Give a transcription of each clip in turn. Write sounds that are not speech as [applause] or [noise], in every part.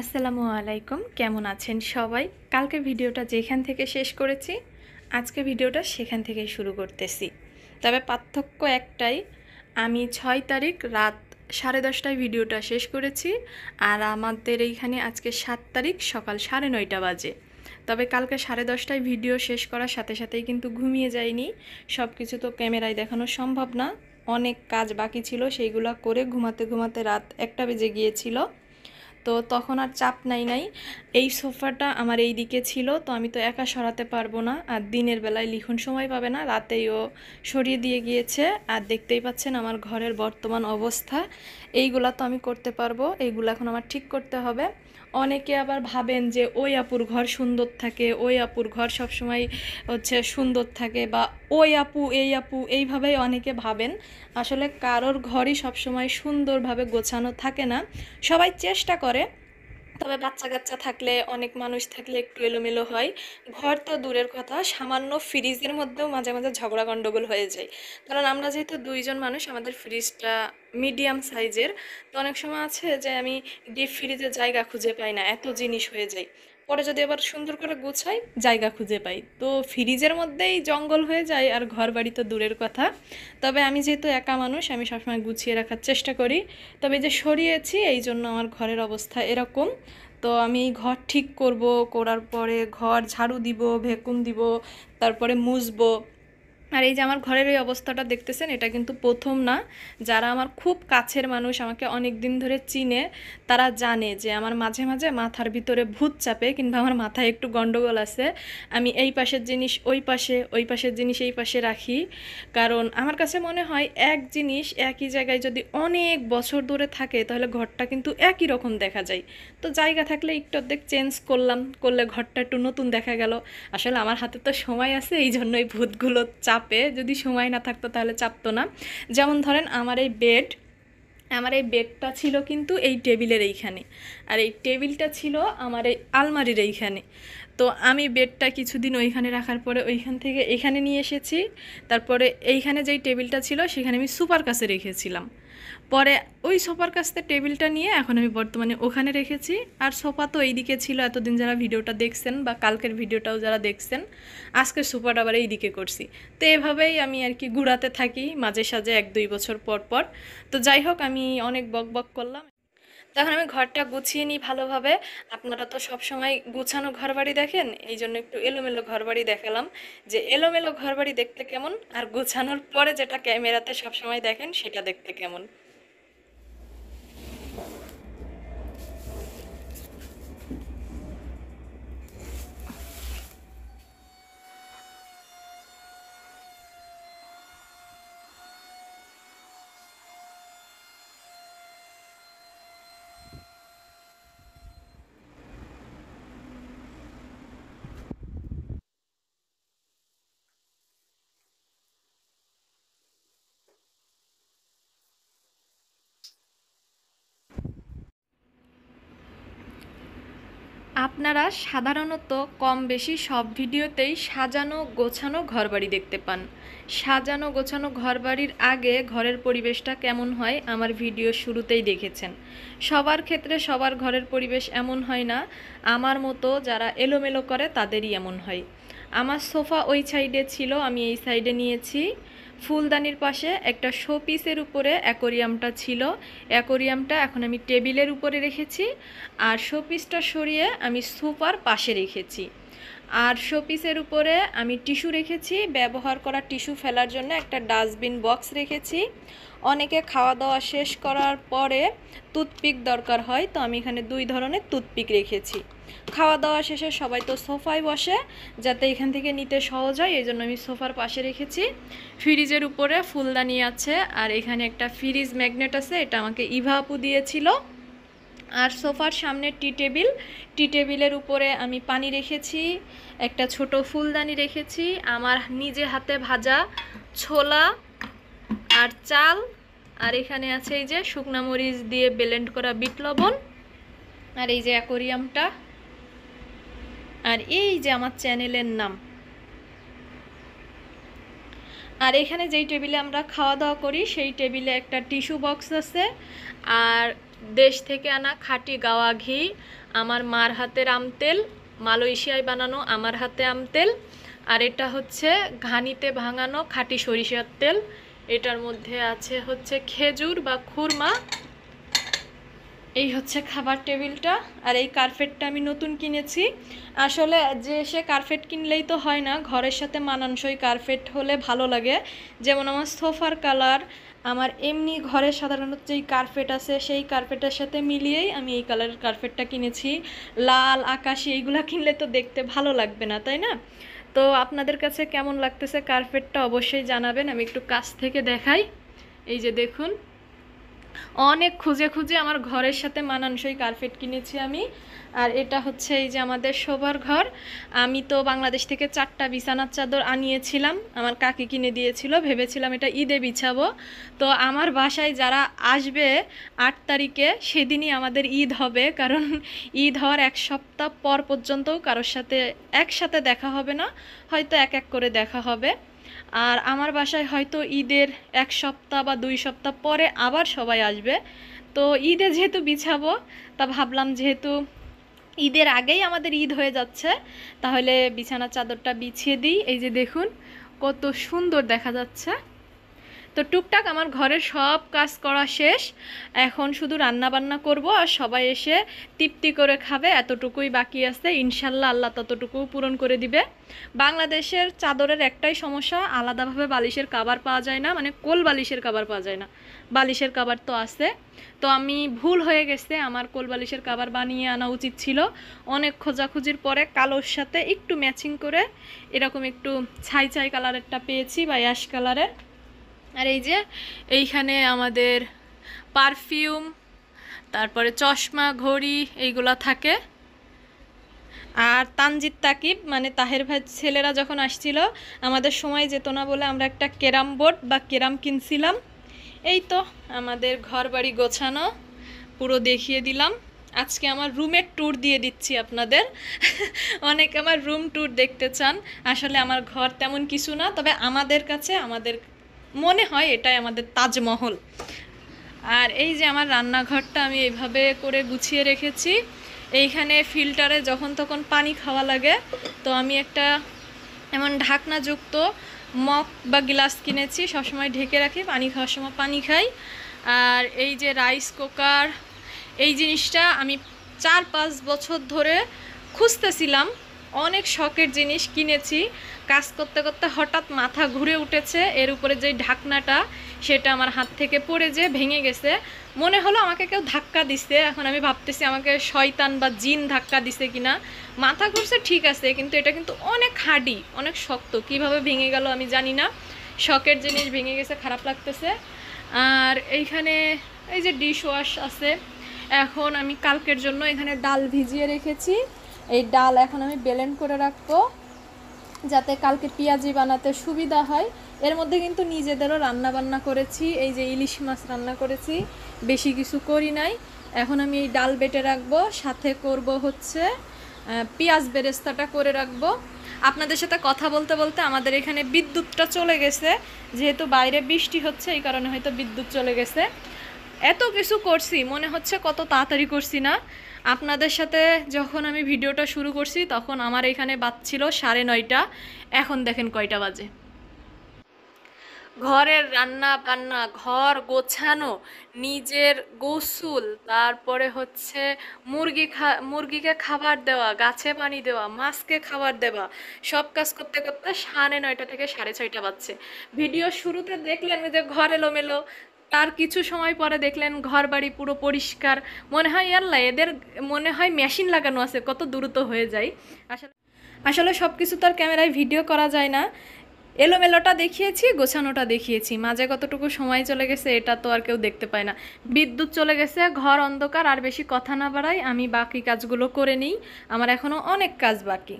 আসসালামু আলাইকুম, কেমন আছেন সবাই? কালকে ভিডিওটা যেখান থেকে শেষ করেছি আজকে ভিডিওটা সেখান থেকেই শুরু করতেছি। তবে পার্থক্য একটাই, আমি ছয় তারিখ রাত সাড়ে দশটায় ভিডিওটা শেষ করেছি আর আমাদের এইখানে আজকে সাত তারিখ সকাল সাড়ে নয়টা বাজে। তবে কালকে সাড়ে দশটায় ভিডিও শেষ করার সাথে সাথেই কিন্তু ঘুমিয়ে যায়নি সব কিছু তো ক্যামেরায় দেখানো সম্ভব না। অনেক কাজ বাকি ছিল, সেইগুলো করে ঘুমাতে ঘুমাতে রাত একটা বেজে গিয়েছিল। তো তখন আর চাপ নাই নাই। এই সোফাটা আমার এই দিকে ছিল, তো আমি তো একা সরাতে পারব না। আর দিনের বেলায় লিখন সময় পাবে না, রাতেই ও সরিয়ে দিয়ে গিয়েছে। আর দেখতেই পাচ্ছেন আমার ঘরের বর্তমান অবস্থা। এইগুলা তো আমি করতে পারব, এইগুলো এখন আমার ঠিক করতে হবে। অনেকে আবার ভাবেন যে ওই আপুর ঘর সুন্দর থাকে, ওই আপুর ঘর সবসময় হচ্ছে সুন্দর থাকে বা ওই আপু, এই আপু, এইভাবেই অনেকে ভাবেন। আসলে কারোর ঘরই সবসময় সুন্দরভাবে গোছানো থাকে না। সবাই চেষ্টা করে তবে বাচ্চা কাচ্চা থাকলে, অনেক মানুষ থাকলে একটু এলোমেলো হয়। ঘর তো দূরের কথা, সামান্য ফ্রিজের মধ্যেও মাঝে মাঝে ঝগড়া গণ্ডগোল হয়ে যায়। কারণ আমরা যেহেতু দুইজন মানুষ, আমাদের ফ্রিজটা মিডিয়াম সাইজের, তো অনেক সময় আছে যে আমি ডিপ ফ্রিজের জায়গা খুঁজে পাই না, এত জিনিস হয়ে যায়। পরে যদি আবার সুন্দর করে গুছাই, জায়গা খুঁজে পাই। তো ফ্রিজের মধ্যেই জঙ্গল হয়ে যায় আর ঘর বাড়ি তো দূরের কথা। তবে আমি যেহেতু একা মানুষ, আমি সবসময় গুছিয়ে রাখার চেষ্টা করি। তবে যে সরিয়েছি, এই জন্য আমার ঘরের অবস্থা এরকম। তো আমি ঘর ঠিক করব, করার পরে ঘর ঝাড়ু দিব ভেকুম দিব, তারপরে মুছবো। আর এই যে আমার ঘরের এই অবস্থাটা দেখতেছেন, এটা কিন্তু প্রথম না। যারা আমার খুব কাছের মানুষ, আমাকে অনেক দিন ধরে চিনে, তারা জানে যে আমার মাঝে মাঝে মাথার ভিতরে ভূত চাপে কিংবা আমার মাথায় একটু গন্ডগোল আছে। আমি এই পাশের জিনিস, ওই পাশে, ওই পাশের জিনিস, এই পাশে রাখি। কারণ আমার কাছে মনে হয় এক জিনিস একই জায়গায় যদি অনেক বছর ধরে থাকে, তাহলে ঘরটা কিন্তু একই রকম দেখা যায়। তো জায়গা থাকলে একটু অর্ধেক চেঞ্জ করলাম, করলে ঘরটা একটু নতুন দেখা গেল। আসলে আমার হাতে তো সময় আছে এই জন্যই ভূতগুলো চাপ চাপে, যদি সময় না থাকতো তাহলে চাপতো না। যেমন ধরেন আমার এই বেড আমার এই বেডটা ছিল কিন্তু এই টেবিলের এইখানে। আর এই টেবিলটা ছিল আমার এই আলমারির এইখানে। তো আমি বেডটা কিছুদিন ওইখানে রাখার পরে ওইখান থেকে এখানে নিয়ে এসেছি। তারপরে এইখানে যেই টেবিলটা ছিল, সেখানে আমি সুপার কাছে রেখেছিলাম। পরে ওই সোফার কাছ থেকে টেবিলটা নিয়ে এখন আমি বর্তমানে ওখানে রেখেছি। আর সোফা তো এইদিকে ছিল, এতদিন যারা ভিডিওটা দেখছেন বা কালকের ভিডিওটাও যারা দেখছেন, আজকের সোফাটা আবার এইদিকে করছি। তো এভাবেই আমি আর কি ঘুরাতে থাকি মাঝে সাঝে এক দুই বছর পর পর। তো যাই হোক, আমি অনেক বক বক করলাম। তখন আমি ঘরটা গুছিয়ে নিই ভালোভাবে। আপনারা তো সবসময় গুছানো ঘর বাড়ি দেখেন এই জন্য একটু এলোমেলো ঘর বাড়ি দেখালাম। যে এলোমেলো ঘরবাড়ি দেখতে কেমন আর গুছানোর পরে যেটা ক্যামেরাতে সবসময় দেখেন সেটা দেখতে কেমন। আপনারা সাধারণত কম বেশি সব ভিডিওতেই সাজানো গোছানো ঘরবাড়ি দেখতে পান। সাজানো গোছানো ঘরবাড়ির আগে ঘরের পরিবেশটা কেমন হয় আমার ভিডিও শুরুতেই দেখেছেন। সবার ক্ষেত্রে সবার ঘরের পরিবেশ এমন হয় না, আমার মতো যারা এলোমেলো করে তাদেরই এমন হয়। আমার সোফা ওই সাইডে ছিল, আমি এই সাইডে নিয়েছি। ফুলদানির পাশে একটা শোপিসের উপরে অ্যাকোরিয়ামটা ছিল। অ্যাকোরিয়ামটা এখন আমি টেবিলের উপরে রেখেছি। আর শোপিসটা সরিয়ে আমি সুপার পাশে রেখেছি। আর শোপিসের উপরে আমি টিস্যু রেখেছি। ব্যবহার করা টিস্যু ফেলার জন্য একটা ডাস্টবিন বক্স রেখেছি। অনেকে খাওয়া দাওয়া শেষ করার পরে টুথপিক দরকার হয়, তো আমি এখানে দুই ধরনের টুথপিক রেখেছি। খাওয়া দাওয়া শেষে সবাই তো সোফায় বসে, যাতে এখান থেকে নিতে সহজ হয়, এই জন্য আমি সোফার পাশে রেখেছি। ফ্রিজের উপরে ফুলদানি আছে, আর এখানে একটা ফ্রিজ ম্যাগনেট আছে, এটা আমাকে ইভা আপু দিয়েছিল। আর সোফার সামনে টি টেবিল, টি টেবিলের উপরে আমি পানি রেখেছি, একটা ছোট ফুলদানি রেখেছি, আমার নিজে হাতে ভাজা ছোলা আর চাল, আর এখানে আছে এই যে শুকনা মরিচ দিয়ে ব্লেন্ড করা বিট লবণ, আর এই যে অ্যাকোরিয়ামটা, আর এই যে আমার চ্যানেলের নাম। আর এখানে যেই টেবিলে আমরা খাওয়া দাওয়া করি, সেই টেবিলে একটা টিস্যু বক্স আছে, আর দেশ থেকে আনা খাঁটি গাওয়া ঘি, আমার মার হাতের আম তেল, মালয়েশিয়ায় বানানো আমার হাতে আম তেল, আর এটা হচ্ছে ঘানিতে ভাঙানো খাঁটি সরিষার তেল এটার মধ্যে আছে হচ্ছে খেজুর বা খুরমা। এই হচ্ছে খাবার টেবিলটা, আর এই কার্পেটটা আমি নতুন কিনেছি। আসলে যে সে কার্পেট কিনলেই তো হয় না, ঘরের সাথে মানানসই কার্পেট হলে ভালো লাগে। যেমন আমার সোফার কালার, আমার এমনি ঘরে সাধারণত যেই কার্পেট আছে, সেই কার্পেটের সাথে মিলিয়েই আমি এই কালারের কার্পেটটা কিনেছি। লাল, আকাশি, এইগুলা কিনলে তো দেখতে ভালো লাগবে না, তাই না? তো আপনাদের কাছে কেমন লাগতেছে? কার্পেটটা অবশ্যই জানাবেন, আমি একটু কাছ থেকে দেখাই। এই যে দেখুন অনেক খুঁজে খুঁজে আমার ঘরের সাথে মানানসই কার্পেট কিনেছি আমি। আর এটা হচ্ছে এই যে আমাদের শোবার ঘর। আমি তো বাংলাদেশ থেকে চারটা বিছানার চাদর আনিয়েছিলাম। আমার কাকি কিনে দিয়েছিল, ভেবেছিলাম এটা ঈদে বিছাবো। তো আমার বাসায় যারা আসবে আট তারিখে, সেদিনই আমাদের ঈদ হবে। কারণ ঈদ হওয়ার এক সপ্তাহ পর পর্যন্তও কারোর সাথে, একসাথে দেখা হবে না। হয়তো এক এক করে দেখা হবে। আর আমার বাসায় হয়তো ঈদের এক সপ্তাহ বা দুই সপ্তাহ পরে আবার সবাই আসবে। তো ঈদে যেহেতু বিছাবো, তা ভাবলাম যেহেতু ঈদের আগেই আমাদের ঈদ হয়ে যাচ্ছে, তাহলে বিছানার চাদরটা বিছিয়ে দিই। এই যে দেখুন, কত সুন্দর দেখা যাচ্ছে। তো টুকটাক আমার ঘরের সব কাজ করা শেষ। এখন শুধু রান্না বান্না করব আর সবাই এসে তৃপ্তি করে খাবে, এতটুকুই বাকি আছে। ইনশাল্লাহ আল্লাহ ততটুকু পূরণ করে দিবে। বাংলাদেশের চাদরের একটাই সমস্যা, আলাদাভাবে বালিশের কাবার পাওয়া যায় না মানে কোল বালিশের কাবার পাওয়া যায় না। বালিশের কাবার তো আছে। তো আমি ভুল হয়ে গেছে, আমার কোল বালিশের কাবার বানিয়ে আনা উচিত ছিল। অনেক খোঁজাখুঁজির পরে কালোর সাথে একটু ম্যাচিং করে এরকম একটু ছাই ছাই কালারেরটা পেয়েছি, বা অ্যাশ কালারের। আর এই যে এইখানে আমাদের পারফিউম, তারপরে চশমা, ঘড়ি এইগুলো থাকে। আর তানজিৎ তাকিব মানে তাহের ভাই ছেলেরা যখন আসছিল, আমাদের সময় যেত না বলে আমরা একটা কেরাম বোর্ড বা কেরাম কিনছিলাম। এই তো আমাদের ঘর বাড়ি গোছানো, পুরো দেখিয়ে দিলাম। আজকে আমার রুমের ট্যুর দিয়ে দিচ্ছি আপনাদের। [laughs] অনেক আমার রুম ট্যুর দেখতে চান, আসলে আমার ঘর তেমন কিছু না, তবে আমাদের কাছে, আমাদের মনে হয় এটাই আমাদের তাজমহল। আর এই যে আমার রান্নাঘরটা আমি এইভাবে করে গুছিয়ে রেখেছি, এইখানে ফিল্টারে যখন তখন পানি খাওয়া লাগে, তো আমি একটা এমন ঢাকনাযুক্ত মগ বা গ্লাস কিনেছি, সবসময় ঢেকে রাখি, পানি খাওয়ার সময় পানি খাই। আর এই যে রাইস কুকার, এই জিনিসটা আমি চার পাঁচ বছর ধরে খুঁজতেছিলাম, অনেক শখের জিনিস কিনেছি। কাজ করতে করতে হঠাৎ মাথা ঘুরে উঠেছে। এর উপরে যে ঢাকনাটা, সেটা আমার হাত থেকে পড়ে যে ভেঙে গেছে। মনে হলো আমাকে কেউ ধাক্কা দিছে। এখন আমি ভাবতেছি আমাকে শয়তান বা জিন ধাক্কা দিছে কিনা। মাথা ঘুরছে, ঠিক আছে, কিন্তু এটা কিন্তু অনেক হাডি অনেক শক্ত। কীভাবে ভেঙে গেল আমি জানি না। শখের জিনিস ভেঙে গেছে, খারাপ লাগতেছে। আর এইখানে এই যে ডিশ ওয়াশ আছে, এখন আমি কালকের জন্য এখানে ডাল ভিজিয়ে রেখেছি। এই ডাল এখন আমি বেলেন্ড করে রাখব। যাতে কালকে পেঁয়াজি বানাতে সুবিধা হয়। এর মধ্যে কিন্তু নিজেদেরও রান্না বান্না করেছি, এই যে ইলিশ মাছ রান্না করেছি, বেশি কিছু করি নাই। এখন আমি এই ডাল বেটে রাখব, সাথে করব হচ্ছে পেঁয়াজ বেরেস্তাটা করে রাখব। আপনাদের সাথে কথা বলতে বলতে আমাদের এখানে বিদ্যুৎটা চলে গেছে, যেহেতু বাইরে বৃষ্টি হচ্ছে, এই কারণে হয়তো বিদ্যুৎ চলে গেছে। এত কিছু করছি, মনে হচ্ছে কত তাড়াতাড়ি করছি না। আপনাদের সাথে যখন আমি ভিডিওটা শুরু করছি, তখন আমার এখানে বাজছিল সাড়ে নয়টা। এখন দেখেন কয়টা বাজে। ঘরের রান্না বান্না, ঘর গোছানো, নিজের গোসুল, তারপরে হচ্ছে মুরগি খা, মুরগিকে খাবার দেওয়া, গাছে পানি দেওয়া, মাছকে খাবার দেওয়া, সব কাজ করতে করতে সাড়ে নয়টা থেকে সাড়ে ছয়টা বাজছে। ভিডিও শুরুতে দেখলেন যে ঘর এলোমেলো তার কিছু সময় পরে দেখলেন ঘর বাড়ি পুরো পরিষ্কার। মনে হয় আল্লাহ এদের মনে হয় মেশিন লাগানো আছে, কত দ্রুত হয়ে যায়। আসলে আসলে সব কিছু তো আর ক্যামেরায় ভিডিও করা যায় না। এলোমেলোটা দেখিয়েছি, গোছানোটা দেখিয়েছি। মাঝে কতটুকু সময় চলে গেছে, এটা তো আর কেউ দেখতে পায় না। বিদ্যুৎ চলে গেছে, ঘর অন্ধকার, আর বেশি কথা না বাড়াই আমি বাকি কাজগুলো করে নিই। আমার এখনও অনেক কাজ বাকি।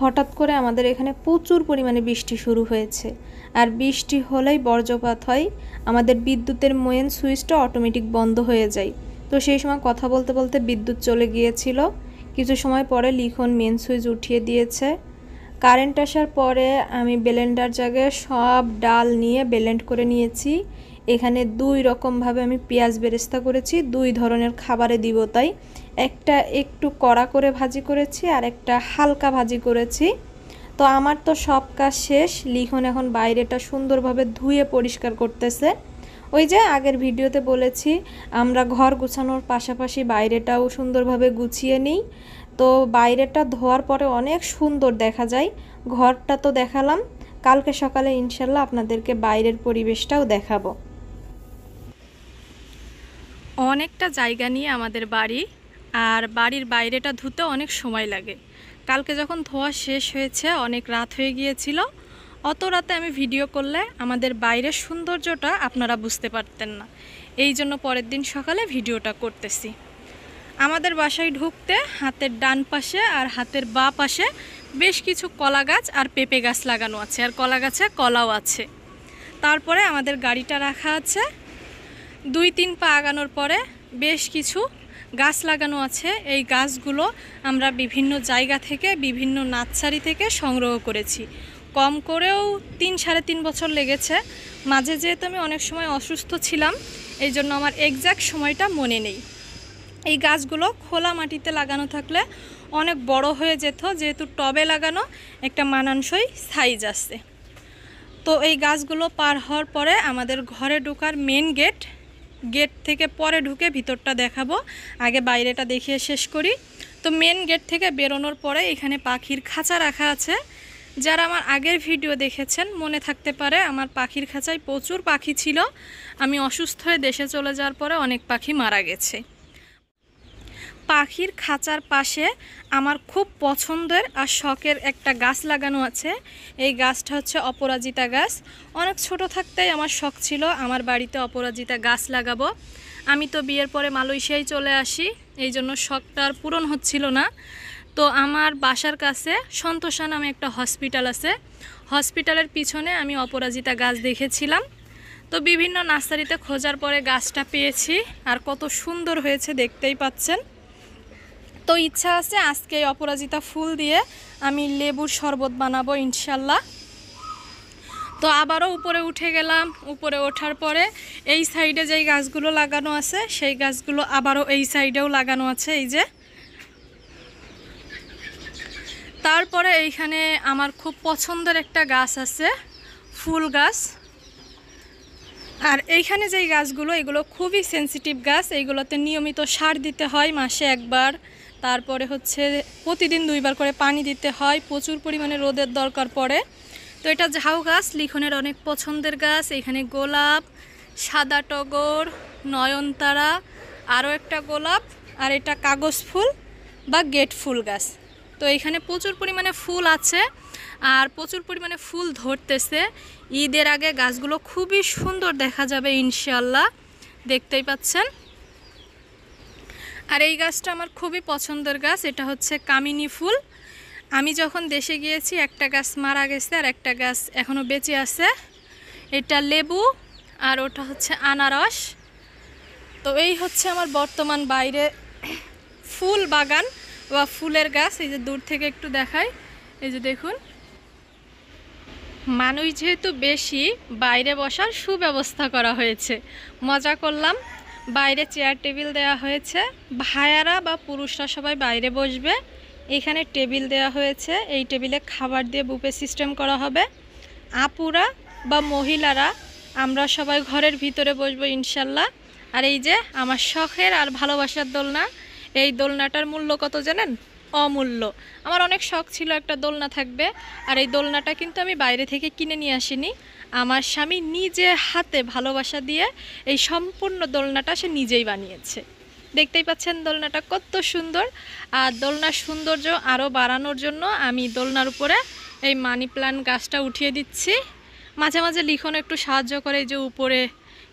হঠাৎ করে আমাদের এখানে প্রচুর পরিমাণে বৃষ্টি শুরু হয়েছে। আর বৃষ্টি হলেই বর্জ্যপাত হয়। আমাদের বিদ্যুতের মেন সুইচটা অটোমেটিক বন্ধ হয়ে যায়। তো সেই সময় কথা বলতে বলতে বিদ্যুৎ চলে গিয়েছিল। কিছু সময় পরে লিখন মেন সুইচ উঠিয়ে দিয়েছে। কারেন্ট আসার পরে আমি বেলেন্ডার জায়গায় সব ডাল নিয়ে বেলেন্ড করে নিয়েছি। এখানে দুই রকমভাবে আমি পেঁয়াজ বেরেস্তা করেছি, দুই ধরনের খাবারে দিব তাই। একটা একটু কড়া করে ভাজি করেছি আর একটা হালকা ভাজি করেছি। তো আমার তো সব কাজ শেষ। লিখন এখন বাইরেটা সুন্দরভাবে ধুয়ে পরিষ্কার করতেছে। ওই যে আগের ভিডিওতে বলেছি, আমরা ঘর গুছানোর পাশাপাশি বাইরেটাও সুন্দরভাবে গুছিয়ে নিই। তো বাইরেটা ধোয়ার পরে অনেক সুন্দর দেখা যায়। ঘরটা তো দেখালাম। কালকে সকালে ইনশাল্লাহ আপনাদেরকে বাইরের পরিবেশটাও দেখাবো। অনেকটা জায়গা নিয়ে আমাদের বাড়ি, আর বাড়ির বাইরেটা ধুতে অনেক সময় লাগে। কালকে যখন ধোয়া শেষ হয়েছে, অনেক রাত হয়ে গিয়েছিল। অত রাতে আমি ভিডিও করলে আমাদের বাইরের সৌন্দর্যটা আপনারা বুঝতে পারতেন না। এই জন্য পরের দিন সকালে ভিডিওটা করতেছি। আমাদের বাসায় ঢুকতে হাতের ডান পাশে আর হাতের বা পাশে বেশ কিছু কলা গাছ আর পেঁপে গাছ লাগানো আছে, আর কলা গাছে কলাও আছে। তারপরে আমাদের গাড়িটা রাখা আছে। দুই তিন পা আগানোর পরে বেশ কিছু গাছ লাগানো আছে। এই গাছগুলো আমরা বিভিন্ন জায়গা থেকে, বিভিন্ন নার্সারি থেকে সংগ্রহ করেছি। কম করেও তিন সাড়ে তিন বছর লেগেছে। মাঝে যেহেতু আমি অনেক সময় অসুস্থ ছিলাম, এই জন্য আমার এক্স্যাক্ট সময়টা মনে নেই। এই গাছগুলো খোলা মাটিতে লাগানো থাকলে অনেক বড় হয়ে যেত, যেহেতু টবে লাগানো একটা মানানসই সাইজ আছে। তো এই গাছগুলো পার হওয়ার পরে আমাদের ঘরে ঢোকার মেন গেট গেট থেকে পরে ঢুকে ভিতরটা দেখাবো। আগে বাইরেটা দেখিয়ে শেষ করি। তো মেন গেট থেকে বেরোনোর পরে এখানে পাখির খাঁচা রাখা আছে। যারা আমার আগের ভিডিও দেখেছেন, মনে থাকতে পারে আমার পাখির খাঁচায় প্রচুর পাখি ছিল। আমি অসুস্থ হয়ে দেশে চলে যাওয়ার পরে অনেক পাখি মারা গেছে। পাখির খাঁচার পাশে আমার খুব পছন্দের আর শখের একটা গাছ লাগানো আছে। এই গাছটা হচ্ছে অপরাজিতা গাছ। অনেক ছোট থাকতেই আমার শখ ছিল আমার বাড়িতে অপরাজিতা গাছ লাগাবো। আমি তো বিয়ের পরে মালয়েশিয়ায় চলে আসি, এই জন্য শখটা আর পূরণ হচ্ছিল না। তো আমার বাসার কাছে সন্তোষা নামে একটা হসপিটাল আছে। হসপিটালের পিছনে আমি অপরাজিতা গাছ দেখেছিলাম। তো বিভিন্ন নার্সারিতে খোঁজার পরে গাছটা পেয়েছি, আর কত সুন্দর হয়েছে দেখতেই পাচ্ছেন। তো ইচ্ছা আছে আজকে অপরাজিতা ফুল দিয়ে আমি লেবুর শরবত বানাবো, ইনশাল্লাহ। তো আবারও উপরে উঠে গেলাম। উপরে ওঠার পরে এই সাইডে যেই গাছগুলো লাগানো আছে, সেই গাছগুলো আবারও এই সাইডেও লাগানো আছে, এই যে। তারপরে এইখানে আমার খুব পছন্দের একটা গাছ আছে, ফুল গাছ। আর এইখানে যেই গাছগুলো, এগুলো খুবই সেন্সিটিভ গাছ এইগুলোতে নিয়মিত সার দিতে হয় মাসে একবার। তারপরে হচ্ছে প্রতিদিন দুইবার করে পানি দিতে হয়, প্রচুর পরিমাণে রোদের দরকার পড়ে। তো এটা ঝাউ গাছ, লিখনের অনেক পছন্দের গাছ। এখানে গোলাপ, সাদা টগর, নয়নতারা, আরও একটা গোলাপ আর এটা কাগজ ফুল বা গেট ফুল গাছ। তো এখানে প্রচুর পরিমাণে ফুল আছে আর প্রচুর পরিমাণে ফুল ধরতেছে। ঈদের আগে গাছগুলো খুবই সুন্দর দেখা যাবে ইনশাল্লাহ দেখতেই পাচ্ছেন। আর এই গাছটা আমার খুবই পছন্দের গাছ, এটা হচ্ছে কামিনী ফুল। আমি যখন দেশে গিয়েছি, একটা গাছ মারা গেছে আর একটা গাছ এখনও বেঁচে আছে। এটা লেবু আর ওটা হচ্ছে আনারস। তো এই হচ্ছে আমার বর্তমান বাইরে ফুল বাগান বা ফুলের গাছ, এই যে দূর থেকে একটু দেখায় এই যে দেখুন। মানুষ যেহেতু বেশি, বাইরে বসার সুব্যবস্থা করা হয়েছে। মজা করলাম। বাইরে চেয়ার টেবিল দেওয়া হয়েছে। ভাইয়ারা বা পুরুষরা সবাই বাইরে বসবে। এখানে টেবিল দেওয়া হয়েছে। এই টেবিলে খাবার দিয়ে বুপে সিস্টেম করা হবে। আপুরা বা মহিলারা, আমরা সবাই ঘরের ভিতরে বসবো ইনশাল্লাহ। আর এই যে আমার শখের আর ভালোবাসার দোলনা, এই দোলনাটার মূল্য কত জানেন? অমূল্য। আমার অনেক শখ ছিল একটা দোলনা থাকবে। আর এই দোলনাটা কিন্তু আমি বাইরে থেকে কিনে নিয়ে আসিনি। আমার স্বামী নিজে হাতে ভালোবাসা দিয়ে এই সম্পূর্ণ দোলনাটা সে নিজেই বানিয়েছে। দেখতেই পাচ্ছেন দোলনাটা কত সুন্দর। আর দোলনার সৌন্দর্য আরও বাড়ানোর জন্য আমি দোলনার উপরে এই মানি প্ল্যান্ট গাছটা উঠিয়ে দিচ্ছি। মাঝে মাঝে লিখন একটু সাহায্য করে যে উপরে,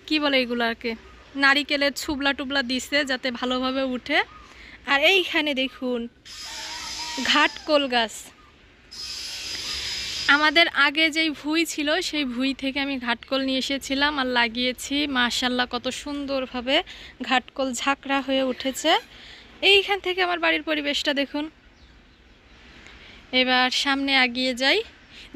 কি বলে এগুলাকে, নারিকেলের ছুবলা টুবলা দিছে যাতে ভালোভাবে উঠে। আর এইখানে দেখুন ঘাটকোল গাছ আমাদের আগে যেই ভুই ছিল, সেই ভুই থেকে আমি ঘাটকল নিয়ে এসেছিলাম আর লাগিয়েছি। মাশাল্লাহ কত সুন্দরভাবে ঘাটকোল ঝাঁকড়া হয়ে উঠেছে। এইখান থেকে আমার বাড়ির পরিবেশটা দেখুন। এবার সামনে আগিয়ে যাই।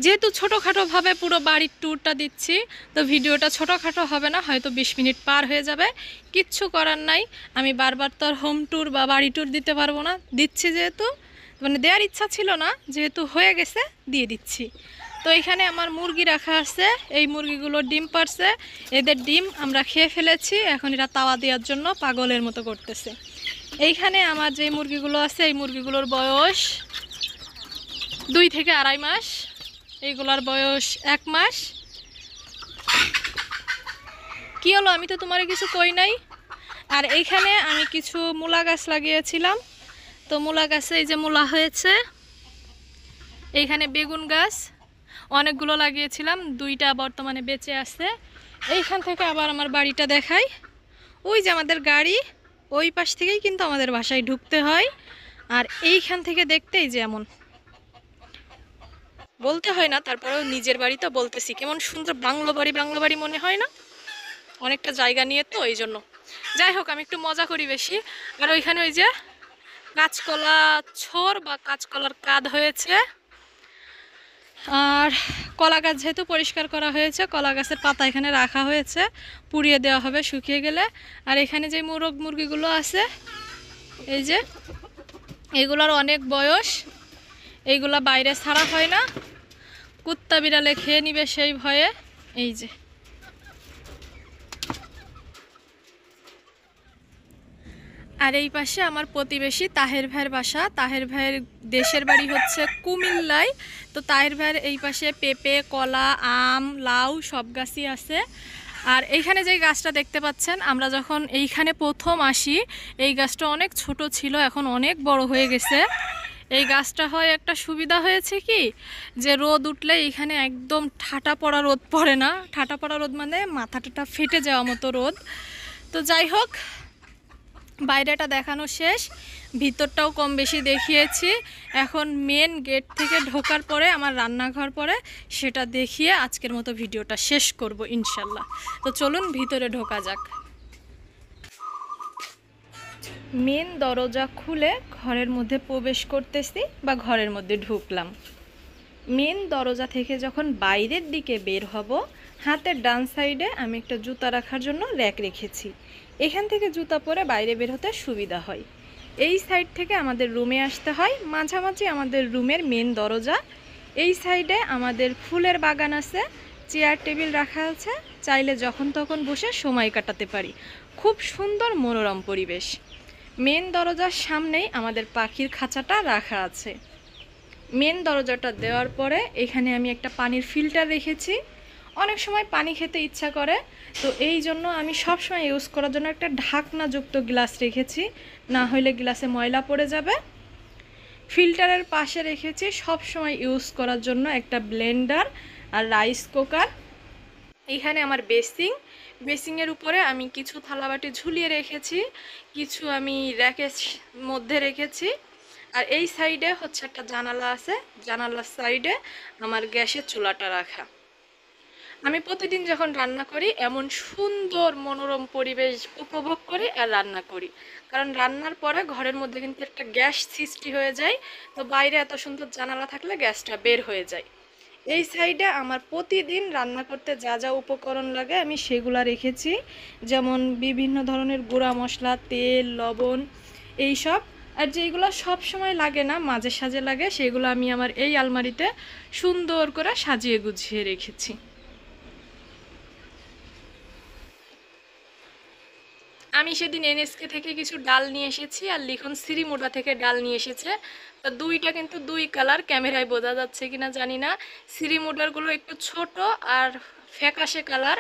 যেহেতু ছোটোখাটোভাবে পুরো বাড়ির ট্যুরটা দিচ্ছি, তো ভিডিওটা ছোটোখাটো হবে না, হয়তো বিশ মিনিট পার হয়ে যাবে। কিচ্ছু করার নাই। আমি বারবার তো আর হোম ট্যুর বা বাড়ি ট্যুর দিতে পারব না। দিচ্ছি যেহেতু। মানে দেওয়ার ইচ্ছা ছিল না, যেহেতু হয়ে গেছে, দিয়ে দিচ্ছি। তো এখানে আমার মুরগি রাখা আছে, এই মুরগিগুলো ডিম পারছে, এদের ডিম আমরা খেয়ে ফেলেছি, এখন এরা তাওয়া দেওয়ার জন্য পাগলের মতো করতেছে। এইখানে আমার যে মুরগিগুলো আছে, এই মুরগিগুলোর বয়স দুই থেকে আড়াই মাস, এইগুলোর বয়স এক মাস। কি হলো? আমি তো তোমার কিছু কই নাই। আর এইখানে আমি কিছু মূলা গাছ লাগিয়েছিলাম। তো মূলা গাছে এই যে মূলা হয়েছে। এইখানে বেগুন গাছ। অনেকগুলো লাগিয়েছিলাম, দুইটা বর্তমানে বেঁচে আছে। এইখান থেকে আবার আমার বাড়িটা দেখাই। ওই যে আমাদের গাড়ি, ওই পাশ থেকেই কিন্তু আমাদের বাসায় ঢুকতে হয়। আর এইখান থেকে দেখতেই যেমন। বলতে হয় না, তারপরেও নিজের বাড়ি তো বলতেছি। কেমন সুন্দর বাংলো বাড়ি বাংলো বাড়ি মনে হয় না? অনেকটা জায়গা নিয়ে তো এই জন্য যাই হোক, আমি একটু মজা করি বেশি। আর ওইখানে ওই যে কাঁচকলা ছোর বা কাঁচকলার কাদ হয়েছে। আর কলা গাছ যেহেতু পরিষ্কার করা হয়েছে, কলা গাছের পাতা এখানে রাখা হয়েছে। পুড়িয়ে দেওয়া হবে শুকিয়ে গেলে। আর এখানে যে মুরগ মুরগিগুলো আছে, এই যে, এগুলোর অনেক বয়স। এইগুলা বাইরে ছাড়া হয় না। কুত্তা বিড়ালে খেয়ে নিবে সেই ভয়ে। এই যে। আর এই পাশে আমার প্রতিবেশী তাহের ভাইয়ের বাসা। তাহের ভাইয়ের দেশের বাড়ি হচ্ছে কুমিল্লায়। তো তাহের ভাইয়ের এই পাশে পেঁপে, কলা, আম, লাউ সব গাছই আছে। আর এইখানে যে গাছটা দেখতে পাচ্ছেন, আমরা যখন এইখানে প্রথম আসি, এই গাছটা অনেক ছোট ছিল, এখন অনেক বড় হয়ে গেছে। এই গাছটা হয় একটা সুবিধা হয়েছে কি, যে রোদ উঠলে এখানে একদম ঠাটা পড়া রোদ পড়ে না। ঠাটা পড়া রোদ মানে মাথা টাটা ফেটে যাওয়া মতো রোদ। তো যাই হোক বাইরেটা দেখানো শেষ। ভিতরটাও কম বেশি দেখিয়েছি। এখন মেন গেট থেকে ঢোকার পরে, আমার রান্নাঘর পরে, সেটা দেখিয়ে আজকের মতো ভিডিওটা শেষ করব ইনশাল্লাহ। তো চলুন ভিতরে ঢোকা যাক। মেন দরজা খুলে ঘরের মধ্যে প্রবেশ করতেছি বা ঘরের মধ্যে ঢুকলাম। মেন দরজা থেকে যখন বাইরের দিকে বের হব, হাতের ডান সাইডে আমি একটা জুতা রাখার জন্য র্যাক রেখেছি। এখান থেকে জুতা পরে বাইরে বের হতে সুবিধা হয়। এই সাইড থেকে আমাদের রুমে আসতে হয়। মাঝামাঝি আমাদের রুমের মেন দরজা। এই সাইডে আমাদের ফুলের বাগান আছে চেয়ার টেবিল রাখা আছে। চাইলে যখন তখন বসে সময় কাটাতে পারি। খুব সুন্দর মনোরম পরিবেশ। মেন দরজার সামনেই আমাদের পাখির খাঁচাটা রাখা আছে। মেন দরজাটা দেওয়ার পরে এখানে আমি একটা পানির ফিল্টার রেখেছি। অনেক সময় পানি খেতে ইচ্ছা করে, তো এই জন্য আমি সব সময় ইউজ করার জন্য একটা ঢাকনাযুক্ত গ্লাস রেখেছি। না হলে গ্লাসে ময়লা পড়ে যাবে। ফিল্টারের পাশে রেখেছি সব সময় ইউজ করার জন্য একটা ব্লেন্ডার আর রাইস কুকার এখানে আমার বেসিং বেসিংয়ের উপরে আমি কিছু থালাবাটি ঝুলিয়ে রেখেছি, কিছু আমি র্যাকের মধ্যে রেখেছি। আর এই সাইডে হচ্ছে একটা জানালা আছে, জানালার সাইডে আমার গ্যাসের চুলাটা রাখা। আমি প্রতিদিন যখন রান্না করি, এমন সুন্দর মনোরম পরিবেশ উপভোগ করি আর রান্না করি। কারণ রান্নার পরে ঘরের মধ্যে কিন্তু একটা গ্যাস সৃষ্টি হয়ে যায়, তো বাইরে এত সুন্দর জানালা থাকলে গ্যাসটা বের হয়ে যায়। এই সাইডে আমার প্রতিদিন রান্না করতে যা যা উপকরণ লাগে আমি সেগুলা রেখেছি। যেমন বিভিন্ন ধরনের গুঁড়া মশলা, তেল, লবণ এই সব আর যেগুলো সময় লাগে না, মাঝে সাঝে লাগে, সেগুলো আমি আমার এই আলমারিতে সুন্দর করে সাজিয়ে গুছিয়ে রেখেছি। আমি সেদিন এনএসকে থেকে কিছু ডাল নিয়ে এসেছি আর লিখন সিরিমোডা থেকে ডাল নিয়ে এসেছে। তো দুইটা কিন্তু দুই কালার ক্যামেরায় বোঝা যাচ্ছে কিনা জানি না। সিরিমোডারগুলো একটু ছোট আর ফ্যাকাশে কালার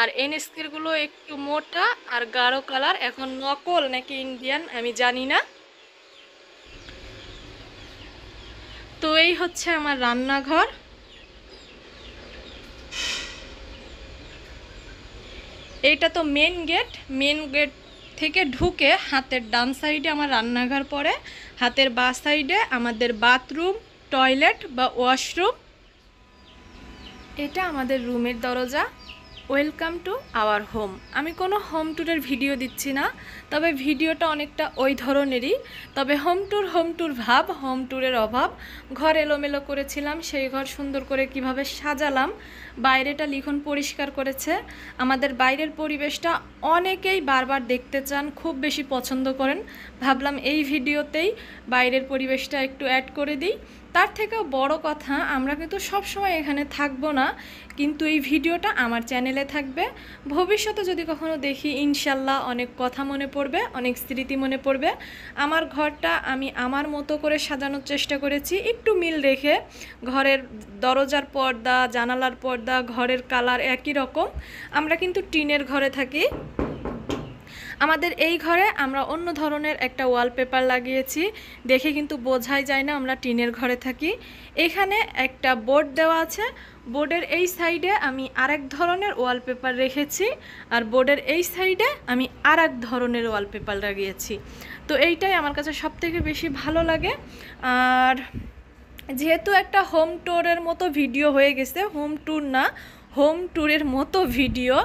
আর এনএসকেরগুলো একটু মোটা আর গাঢ় কালার এখন নকল নাকি ইন্ডিয়ান আমি জানি না। তো এই হচ্ছে আমার রান্নাঘর। এইটা তো মেন গেট মেন গেট থেকে ঢুকে হাতের ডান সাইডে আমার রান্নাঘর পড়ে, হাতের বা সাইডে আমাদের বাথরুম টয়লেট বা ওয়াশরুম এটা আমাদের রুমের দরজা। Welcome to our home. আমি কোনো হোম ট্যুরের ভিডিও দিচ্ছি না, তবে ভিডিওটা অনেকটা ওই ধরনেরই। তবে হোম ট্যুর হোম ট্যুর ভাব, হোম ট্যুরের অভাব। ঘর এলোমেলো করেছিলাম, সেই ঘর সুন্দর করে কীভাবে সাজালাম, বাইরেটা লিখন পরিষ্কার করেছে। আমাদের বাইরের পরিবেশটা অনেকেই বারবার দেখতে চান, খুব বেশি পছন্দ করেন। ভাবলাম এই ভিডিওতেই বাইরের পরিবেশটা একটু অ্যাড করে দিই। তার থেকেও বড় কথা, আমরা কিন্তু সব সময় এখানে থাকব না, কিন্তু এই ভিডিওটা আমার চ্যানেলে থাকবে। ভবিষ্যতে যদি কখনো দেখি, ইনশাল্লাহ অনেক কথা মনে পড়বে, অনেক স্মৃতি মনে পড়বে। আমার ঘরটা আমি আমার মতো করে সাজানোর চেষ্টা করেছি, একটু মিল রেখে। ঘরের দরজার পর্দা, জানালার পর্দা, ঘরের কালার একই রকম। আমরা কিন্তু টিনের ঘরে থাকি। আমাদের এই ঘরে আমরা অন্য ধরনের একটা ওয়ালপেপার লাগিয়েছি। দেখে কিন্তু বোঝাই যায় না, আমরা টিনের ঘরে থাকি। এখানে একটা বোর্ড দেওয়া আছে। বোর্ডের এই সাইডে আমি আরেক ধরনের ওয়ালপেপার রেখেছি আর বোর্ডের এই সাইডে আমি আর এক ধরনের ওয়ালপেপার লাগিয়েছি। তো এইটাই আমার কাছে সবথেকে বেশি ভালো লাগে। আর যেহেতু একটা হোম ট্যুরের মতো ভিডিও হয়ে গেছে হোম ট্যুর না হোম ট্যুরের মতো ভিডিও।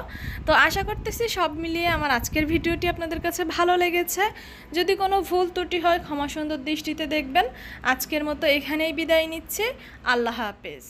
তো আশা করতেছি সব মিলিয়ে আমার আজকের ভিডিওটি আপনাদের কাছে ভালো লেগেছে। যদি কোনো ভুল ত্রুটি হয়, ক্ষমা সুন্দর দৃষ্টিতে দেখবেন। আজকের মতো এখানেই বিদায় নিচ্ছি। আল্লাহ হাফেজ।